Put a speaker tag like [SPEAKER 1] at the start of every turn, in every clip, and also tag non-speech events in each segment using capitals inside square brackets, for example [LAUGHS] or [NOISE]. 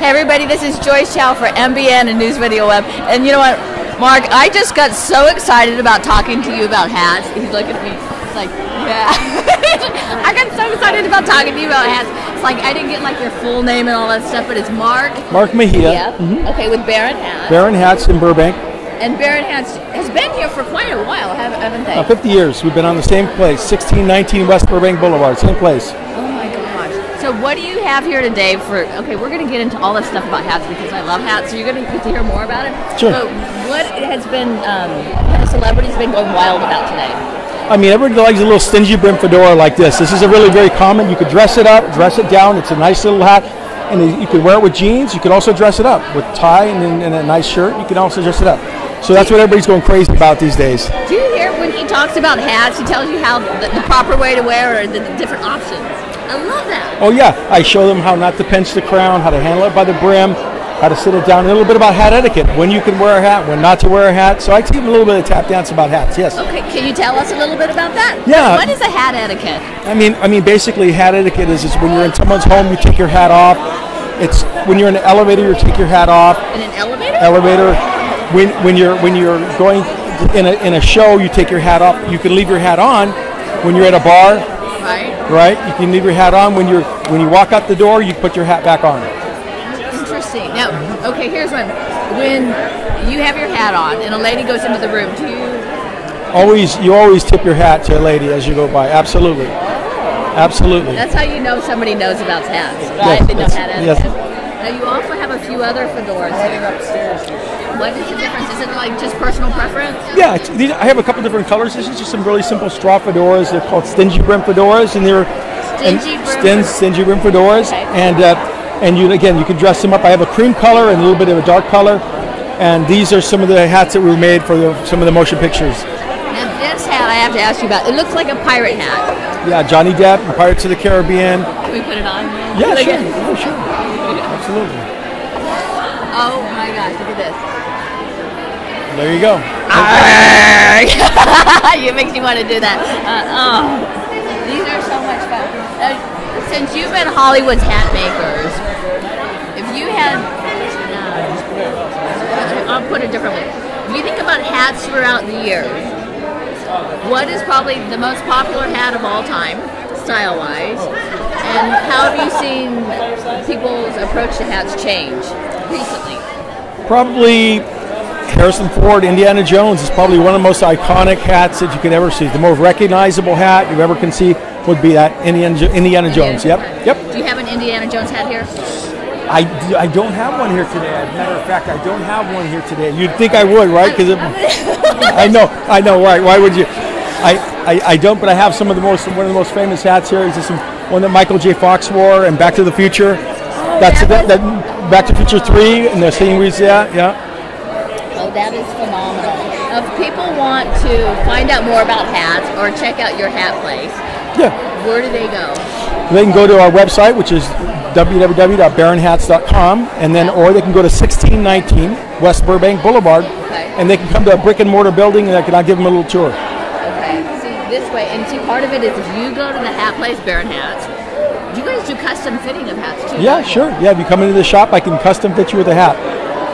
[SPEAKER 1] Hey everybody, this is Joyce Chow for MBN and News Video Web. And you know what, Mark, I just got so excited about talking to you about hats. He's looking at me, it's like, yeah. [LAUGHS] I got so excited about talking to you about hats. It's like I didn't get like your full name and all that stuff, but it's Mark.
[SPEAKER 2] Mark Mejia.
[SPEAKER 1] Yeah. Okay, with Baron Hats.
[SPEAKER 2] Baron Hats in Burbank.
[SPEAKER 1] And Baron Hats has been here for quite a while, haven't haven't they?
[SPEAKER 2] Uh, 50 years. We've been on the same place, 1619 West Burbank Boulevard, same place.
[SPEAKER 1] So what do you have here today for okay, we're gonna get into all this stuff about hats because I love hats, so you're gonna get to hear more about it.
[SPEAKER 2] Sure.
[SPEAKER 1] But what has been um what have celebrities been going wild about today?
[SPEAKER 2] I mean, everybody likes a little stingy brim fedora like this. This is a really very common. You could dress it up, dress it down. It's a nice little hat, and you could wear it with jeans. You could also dress it up with tie and, and a nice shirt. You can also dress it up. So that's what everybody's going crazy about these days.
[SPEAKER 1] Do you hear when he talks about hats, he tells you how the, the proper way to wear or the, the different options? I love that.
[SPEAKER 2] Oh yeah, I show them how not to pinch the crown, how to handle it by the brim, how to sit it down, a little bit about hat etiquette, when you can wear a hat, when not to wear a hat. So I teach them a little bit of tap dance about hats. Yes.
[SPEAKER 1] Okay, can you tell us a little bit about that?
[SPEAKER 2] Yeah.
[SPEAKER 1] What is a hat etiquette?
[SPEAKER 2] I mean, I mean, basically, hat etiquette is, is when you're in someone's home, you take your hat off. It's when you're in an elevator, you take your hat off.
[SPEAKER 1] In an elevator?
[SPEAKER 2] Elevator. When when you're when you're going in a in a show, you take your hat off. You can leave your hat on when you're at a bar,
[SPEAKER 1] Right.
[SPEAKER 2] right? You can leave your hat on when you're when you walk out the door. You put your hat back on.
[SPEAKER 1] Interesting. Now, okay, here's one. When you have your hat on and a lady goes into the room, do you
[SPEAKER 2] Always you always tip your hat to a lady as you go by. Absolutely, absolutely.
[SPEAKER 1] That's how you know somebody knows about hats, right?
[SPEAKER 2] Yes,
[SPEAKER 1] they know
[SPEAKER 2] yes,
[SPEAKER 1] hat
[SPEAKER 2] yes.
[SPEAKER 1] Now you also have a few other fedoras here. What is the difference? Is it like just personal preference?
[SPEAKER 2] Yeah, these, I have a couple different colors. This is just some really simple straw fedoras. They're called stingy brim fedoras, and they're
[SPEAKER 1] Stingy
[SPEAKER 2] and
[SPEAKER 1] brim
[SPEAKER 2] stin- stingy brim fedoras.
[SPEAKER 1] Okay.
[SPEAKER 2] And uh, and you again, you can dress them up. I have a cream color and a little bit of a dark color. And these are some of the hats that were made for the, some of the motion pictures.
[SPEAKER 1] Hat I have to ask you about. It looks like a pirate hat.
[SPEAKER 2] Yeah, Johnny Depp, and Pirates of the Caribbean.
[SPEAKER 1] Can we put it on?
[SPEAKER 2] Yeah,
[SPEAKER 1] Look
[SPEAKER 2] sure, yeah, sure, absolutely.
[SPEAKER 1] Oh my gosh, look at this.
[SPEAKER 2] There you go.
[SPEAKER 1] it [LAUGHS] makes me want to do that. Uh, oh, these are so much fun. Uh, since you've been Hollywood's hat makers, if you had, uh, I'll put it differently. If you think about hats throughout the years, what is probably the most popular hat of all time, style-wise, and how have you seen people's approach to hats change recently?
[SPEAKER 2] Probably Harrison Ford, Indiana Jones is probably one of the most iconic hats that you could ever see. The most recognizable hat you ever can see would be that Indiana, Jo- Indiana Jones. Yep, yep.
[SPEAKER 1] Do you have an Indiana Jones hat here?
[SPEAKER 2] I, d- I don't have one here today. As a matter of fact, I don't have one here today. You'd think I would, right? Because [LAUGHS] I know, I know. Right? Why would you? I, I, I don't, but I have some of the most one of the most famous hats here. Is this one that Michael J. Fox wore and Back to the Future? Oh, That's
[SPEAKER 1] that
[SPEAKER 2] that, that Back to the Future three, and the same reason. Yeah, yeah.
[SPEAKER 1] Oh, that is phenomenal. If people want to find out more about hats or check out your hat place,
[SPEAKER 2] Yeah.
[SPEAKER 1] where do they go?
[SPEAKER 2] They can go to our website, which is www.baronhats.com, and then, or they can go to 1619 West Burbank Boulevard,
[SPEAKER 1] Okay.
[SPEAKER 2] and they can come to a brick and mortar building, and I can I'll give them a little tour.
[SPEAKER 1] Okay, see this way, and see part of it is if you go to the hat place, Baron Hats, you guys do custom fitting of hats too.
[SPEAKER 2] Yeah,
[SPEAKER 1] don't
[SPEAKER 2] sure. Yeah, if you come into the shop, I can custom fit you with a hat.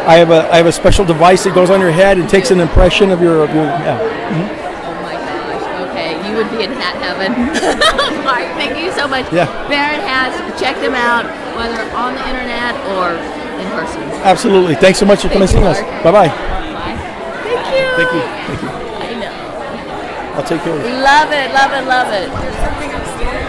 [SPEAKER 2] I have a I have a special device that goes on your head and takes an impression of your of your. Yeah. Mm-hmm.
[SPEAKER 1] Oh my gosh. Okay, you would be in hat heaven. [LAUGHS] Oh Mark, thank you so much.
[SPEAKER 2] Yeah.
[SPEAKER 1] Baron Hats, check them out, whether on the internet or in person.
[SPEAKER 2] Absolutely. Thanks so much for coming
[SPEAKER 1] Thank
[SPEAKER 2] and seeing us. Bye bye.
[SPEAKER 1] Bye. Thank you.
[SPEAKER 2] Thank you. Thank you.
[SPEAKER 1] I know.
[SPEAKER 2] I'll take care of you.
[SPEAKER 1] Love it, love it, love it.